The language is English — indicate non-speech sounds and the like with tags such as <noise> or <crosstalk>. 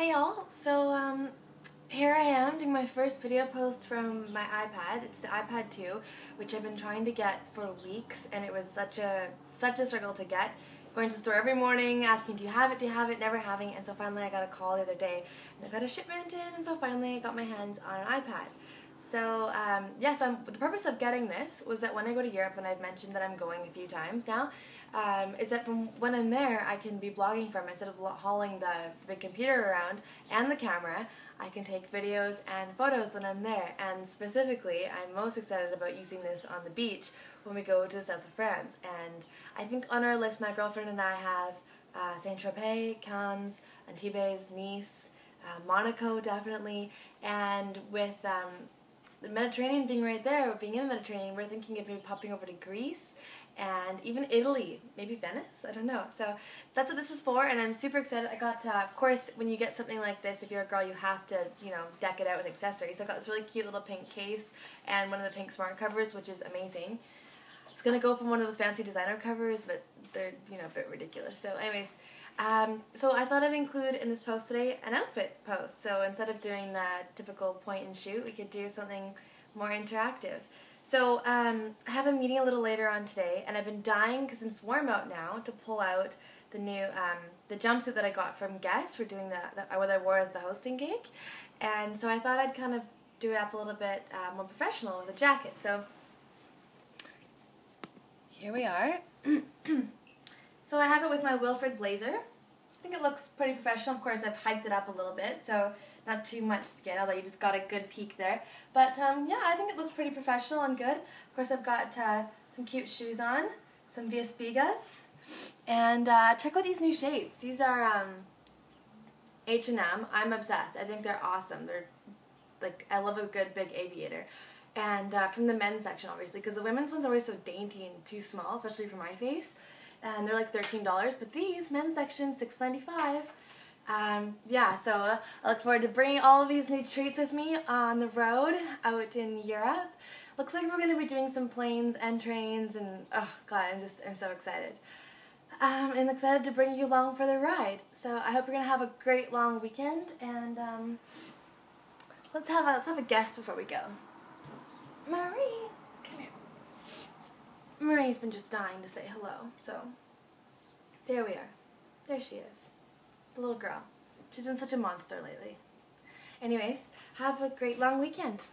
Hey y'all, so um, here I am doing my first video post from my iPad. It's the iPad 2, which I've been trying to get for weeks and it was such a such a struggle to get. Going to the store every morning asking do you have it, do you have it, never having it, and so finally I got a call the other day and I got a shipment in and so finally I got my hands on an iPad. Um, yeah, so I'm, the purpose of getting this was that when I go to Europe, and I've mentioned that I'm going a few times now, um, is that from when I'm there, I can be blogging from instead of hauling the big computer around and the camera. I can take videos and photos when I'm there, and specifically, I'm most excited about using this on the beach when we go to the south of France. And I think on our list, my girlfriend and I have uh, Saint Tropez, Cannes, Antibes, Nice, uh, Monaco, definitely, and with um, the Mediterranean being right there, being in the Mediterranean, we're thinking of maybe popping over to Greece and even Italy, maybe Venice, I don't know. So that's what this is for, and I'm super excited. I got, uh, of course, when you get something like this, if you're a girl, you have to, you know, deck it out with accessories. So I got this really cute little pink case and one of the pink smart covers, which is amazing. It's going to go from one of those fancy designer covers, but they're, you know, a bit ridiculous. So anyways, um, so I thought I'd include in this post today an outfit post. So instead of doing that typical point and shoot, we could do something more interactive. So um, I have a meeting a little later on today, and I've been dying because it's warm out now to pull out the new um, the jumpsuit that I got from Guess for doing the, that what I wore as the hosting gig, and so I thought I'd kind of do it up a little bit uh, more professional with a jacket. So here we are. <clears throat> so I have it with my Wilfred blazer. I think it looks pretty professional. Of course, I've hiked it up a little bit, so not too much skin, although you just got a good peek there. But um, yeah, I think it looks pretty professional and good. Of course, I've got uh, some cute shoes on, some Via Spigas, and uh, check out these new shades. These are um, H&M. I'm obsessed. I think they're awesome. They're like, I love a good big aviator. And uh, from the men's section, obviously, because the women's ones always so dainty and too small, especially for my face and they're like $13, but these, men's section, $6.95. Um, yeah, so I look forward to bringing all of these new treats with me on the road out in Europe. Looks like we're going to be doing some planes and trains, and oh god, I'm just, I'm so excited. Um, and excited to bring you along for the ride. So I hope you're going to have a great long weekend, and um, let's, have a, let's have a guest before we go. Marie! Marie's been just dying to say hello, so there we are. There she is. The little girl. She's been such a monster lately. Anyways, have a great long weekend.